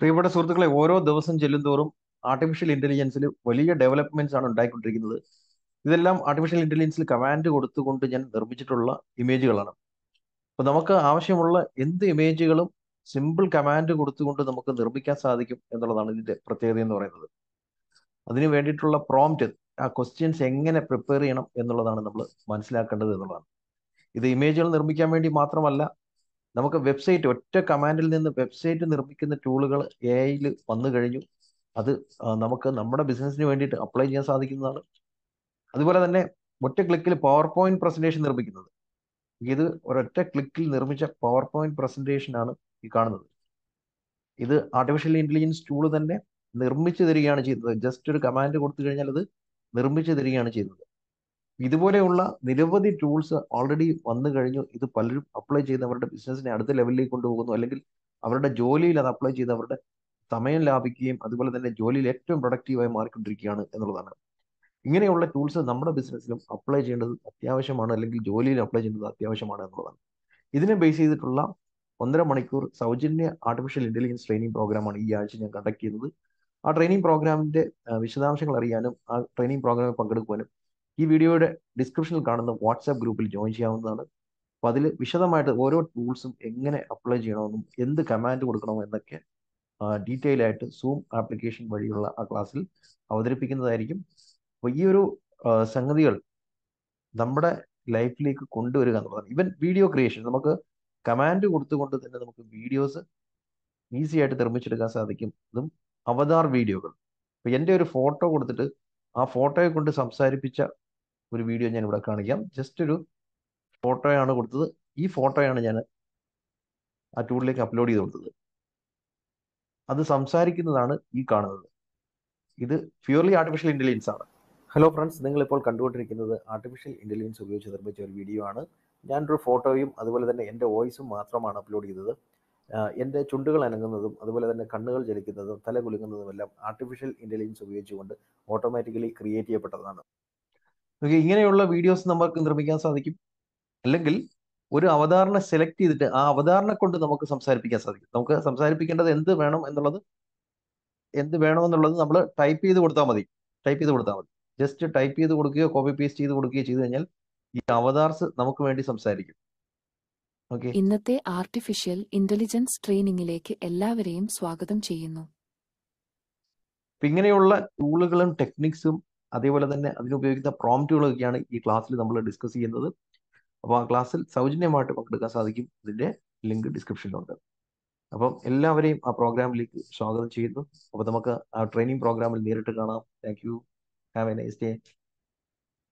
പ്രിയപ്പെട്ട സുഹൃത്തുക്കളെ ഓരോ ദിവസം ചെല്ലുന്തോറും ആർട്ടിഫിഷ്യൽ ഇന്റലിജൻസിൽ വലിയ ഡെവലപ്മെന്റ്സ് ആണ് ഉണ്ടായിക്കൊണ്ടിരിക്കുന്നത്. ഇതെല്ലാം ആർട്ടിഫിഷ്യൽ ഇന്റലിജൻസിൽ കമാൻഡ് കൊടുത്തുകൊണ്ട് ഞാൻ നിർമ്മിച്ചിട്ടുള്ള ഇമേജുകളാണ് അപ്പൊ നമുക്ക് ആവശ്യമുള്ള എന്ത് ഇമേജുകളും സിമ്പിൾ കമാൻഡ് കൊടുത്തുകൊണ്ട് നമുക്ക് നിർമ്മിക്കാൻ സാധിക്കും എന്നുള്ളതാണ് ഇതിന്റെ പ്രത്യേകത എന്ന് പറയുന്നത്. അതിന് വേണ്ടിയിട്ടുള്ള പ്രോംപ്റ്റ് ആ ക്വസ്റ്റ്യൻസ് എങ്ങനെ പ്രിപ്പയർ ചെയ്യണം എന്നുള്ളതാണ് നമ്മൾ മനസ്സിലാക്കേണ്ടത് എന്നുള്ളതാണ്. ഇത് ഇമേജുകൾ നിർമ്മിക്കാൻ വേണ്ടി മാത്രമല്ല നമുക്ക് വെബ്സൈറ്റ് ഒറ്റ കമാൻഡിൽ നിന്ന് വെബ്സൈറ്റ് നിർമ്മിക്കുന്ന ടൂളുകൾ എ ഐയിൽ വന്നു കഴിഞ്ഞു. അത് നമുക്ക് നമ്മുടെ ബിസിനസ്സിന് വേണ്ടിയിട്ട് അപ്ലൈ ചെയ്യാൻ സാധിക്കുന്നതാണ്. അതുപോലെ തന്നെ ഒറ്റ ക്ലിക്കിൽ പവർ പോയിന്റ് പ്രസന്റേഷൻ നിർമ്മിക്കുന്നത്. ഇത് ഒരൊറ്റ ക്ലിക്കിൽ നിർമ്മിച്ച പവർ പോയിന്റ് പ്രസന്റേഷൻ ആണ് ഈ കാണുന്നത്. ഇത് ആർട്ടിഫിഷ്യൽ ഇന്റലിജൻസ് ടൂൾ തന്നെ നിർമ്മിച്ചു തരികയാണ് ചെയ്യുന്നത്. ജസ്റ്റ് ഒരു കമാൻഡ് കൊടുത്തു കഴിഞ്ഞാൽ അത് നിർമ്മിച്ചു തരികയാണ് ചെയ്യുന്നത്. ഇതുപോലെയുള്ള നിരവധി ടൂൾസ് ഓൾറെഡി വന്നു കഴിഞ്ഞു. ഇത് പലരും അപ്ലൈ ചെയ്ത് അവരുടെ ബിസിനസ്സിനെ അടുത്ത ലെവലിലേക്ക് കൊണ്ടുപോകുന്നു. അല്ലെങ്കിൽ അവരുടെ ജോലിയിൽ അത് അപ്ലൈ ചെയ്ത് അവരുടെ സമയം ലാഭിക്കുകയും അതുപോലെ തന്നെ ജോലിയിൽ ഏറ്റവും പ്രൊഡക്റ്റീവായി മാറിക്കൊണ്ടിരിക്കുകയാണ് എന്നുള്ളതാണ്. ഇങ്ങനെയുള്ള ടൂൾസ് നമ്മുടെ ബിസിനസ്സിലും അപ്ലൈ ചെയ്യേണ്ടത് അത്യാവശ്യമാണ്. അല്ലെങ്കിൽ ജോലിയിൽ അപ്ലൈ ചെയ്യേണ്ടത് അത്യാവശ്യമാണ് എന്നുള്ളതാണ്. ഇതിനെ ബേസ് ചെയ്തിട്ടുള്ള ഒന്നര മണിക്കൂർ സൗജന്യ ആർട്ടിഫിഷ്യൽ ഇന്റലിജൻസ് ട്രെയിനിങ് പ്രോഗ്രാമാണ് ഈ ആഴ്ച ഞാൻ കണ്ടക്ട് ചെയ്യുന്നത്. ആ ട്രെയിനിങ് പ്രോഗ്രാമിന്റെ വിശദാംശങ്ങൾ അറിയാനും ആ ട്രെയിനിങ് പ്രോഗ്രാമിൽ പങ്കെടുക്കുവാനും ഈ വീഡിയോയുടെ ഡിസ്ക്രിപ്ഷനിൽ കാണുന്ന വാട്സാപ്പ് ഗ്രൂപ്പിൽ ജോയിൻ ചെയ്യാവുന്നതാണ്. അപ്പോൾ അതിൽ വിശദമായിട്ട് ഓരോ ടൂൾസും എങ്ങനെ അപ്ലൈ ചെയ്യണമെന്നും എന്ത് കമാൻഡ് കൊടുക്കണമോ എന്നൊക്കെ ഡീറ്റെയിൽ ആയിട്ട് സൂം ആപ്ലിക്കേഷൻ വഴിയുള്ള ആ ക്ലാസ്സിൽ അവതരിപ്പിക്കുന്നതായിരിക്കും. അപ്പോൾ ഈ ഒരു സംഗതികൾ നമ്മുടെ ലൈഫിലേക്ക് കൊണ്ടുവരിക എന്നുള്ളതാണ്. ഇവൻ വീഡിയോ ക്രിയേഷൻ നമുക്ക് കമാൻഡ് കൊടുത്തുകൊണ്ട് തന്നെ നമുക്ക് വീഡിയോസ് ഈസി ആയിട്ട് നിർമ്മിച്ചെടുക്കാൻ സാധിക്കും. ഇതും അവതാർ വീഡിയോകൾ ഇപ്പം എന്റെ ഒരു ഫോട്ടോ കൊടുത്തിട്ട് ആ ഫോട്ടോയെ കൊണ്ട് സംസാരിപ്പിച്ച ഒരു വീഡിയോ ഞാൻ ഇവിടെ കാണിക്കാം. ജസ്റ്റ് ഒരു ഫോട്ടോയാണ് കൊടുത്തത്. ഈ ഫോട്ടോയാണ് ഞാൻ ആ ടൂളിലേക്ക് അപ്ലോഡ് ചെയ്ത് കൊടുത്തത്. അത് സംസാരിക്കുന്നതാണ് ഈ കാണുന്നത്. ഇത് പ്യൂർലി ആർട്ടിഫിഷ്യൽ ഇന്റലിജൻസ് ആണ്. ഹലോ ഫ്രണ്ട്സ് നിങ്ങൾ ഇപ്പോൾ കണ്ടുകൊണ്ടിരിക്കുന്നത് ആർട്ടിഫിഷ്യൽ ഇന്റലിജൻസ് ഉപയോഗിച്ച് നിർമ്മിച്ച ഒരു വീഡിയോ ആണ്. ഞാനൊരു ഫോട്ടോയും അതുപോലെ തന്നെ എന്റെ വോയിസും മാത്രമാണ് അപ്ലോഡ് ചെയ്തത്. എന്റെ ചുണ്ടുകൾ അനങ്ങുന്നതും അതുപോലെ തന്നെ കണ്ണുകൾ ചലിക്കുന്നതും തല കുലുങ്ങുന്നതും എല്ലാം ആർട്ടിഫിഷ്യൽ ഇന്റലിജൻസ് ഉപയോഗിച്ചുകൊണ്ട് ഓട്ടോമാറ്റിക്കലി ക്രിയേറ്റ് ചെയ്യപ്പെട്ടതാണ്. ഓക്കെ ഇങ്ങനെയുള്ള വീഡിയോസ് നമുക്ക് നിർമ്മിക്കാൻ സാധിക്കും. അല്ലെങ്കിൽ ഒരു അവതാരണ സെലക്ട് ചെയ്തിട്ട് ആ അവതാരണ കൊണ്ട് നമുക്ക് സംസാരിപ്പിക്കാൻ സാധിക്കും. നമുക്ക് സംസാരിപ്പിക്കേണ്ടത് എന്ത് വേണം എന്നുള്ളത് എന്ത് വേണമെന്നുള്ളത് നമ്മൾ ടൈപ്പ് ചെയ്ത് കൊടുത്താൽ മതി. ടൈപ്പ് ചെയ്ത് കൊടുത്താൽ മതി. ജസ്റ്റ് ടൈപ്പ് ചെയ്ത് കൊടുക്കുകയോ കോപ്പി പേസ്റ്റ് ചെയ്ത് കൊടുക്കുകയോ ചെയ്തു കഴിഞ്ഞാൽ ഈ അവതാർസ് നമുക്ക് വേണ്ടി സംസാരിക്കും. ഓക്കെ ഇന്നത്തെ ആർട്ടിഫിഷ്യൽ ഇന്റലിജൻസ് ട്രെയിനിങ്ങിലേക്ക് എല്ലാവരെയും സ്വാഗതം ചെയ്യുന്നു. ഇങ്ങനെയുള്ള ടൂളുകളും ടെക്നിക്സും അതേപോലെ തന്നെ അതിനുപയോഗിക്കുന്ന പ്രോംപ്റ്റുകളൊക്കെയാണ് ഈ ക്ലാസ്സിൽ നമ്മൾ ഡിസ്കസ് ചെയ്യുന്നത്. അപ്പോൾ ആ ക്ലാസ്സിൽ സൗജന്യമായിട്ട് പങ്കെടുക്കാൻ സാധിക്കും. ഇതിന്റെ ലിങ്ക് ഡിസ്ക്രിപ്ഷനിലുണ്ട്. അപ്പം എല്ലാവരെയും ആ പ്രോഗ്രാമിലേക്ക് സ്വാഗതം ചെയ്യുന്നു. അപ്പോൾ നമുക്ക് ആ ട്രെയിനിങ് പ്രോഗ്രാമിൽ നേരിട്ട് കാണാം. Thank you. Have a nice day.